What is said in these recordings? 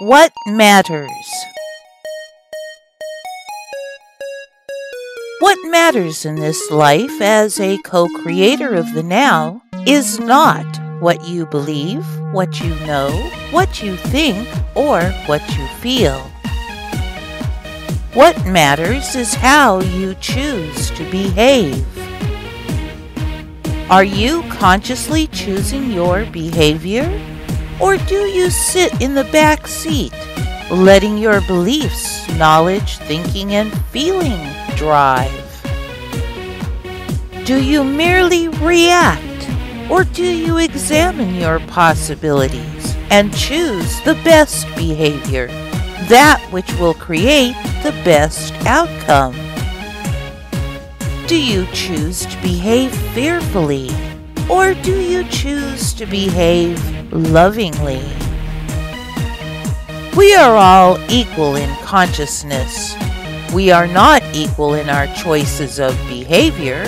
What matters? What matters in this life as a co creator of the now is not what you believe, what you know, what you think, or what you feel. What matters is how you choose to behave. Are you consciously choosing your behavior? Or do you sit in the back seat, letting your beliefs, knowledge, thinking, and feeling drive? Do you merely react? Or do you examine your possibilities and choose the best behavior, that which will create the best outcome? Do you choose to behave fearfully? Or do you choose to behave lovingly. We are all equal in consciousness. We are not equal in our choices of behavior.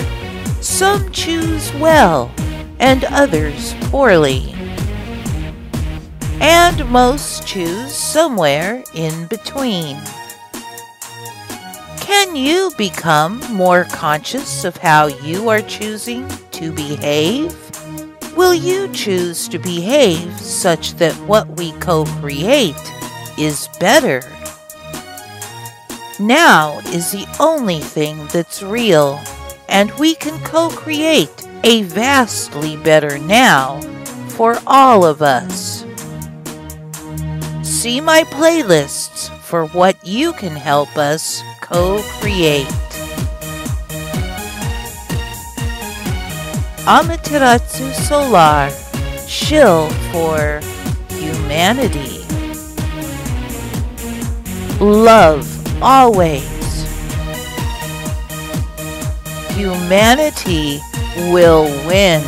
Some choose well and others poorly. And most choose somewhere in between. Can you become more conscious of how you are choosing to behave? Will you choose to behave such that what we co create is better? Now is the only thing that's real, and we can co create a vastly better now for all of us. See my playlists for what you can help us co create. Amaterasu Solar, shill for humanity. Love always. Humanity will win.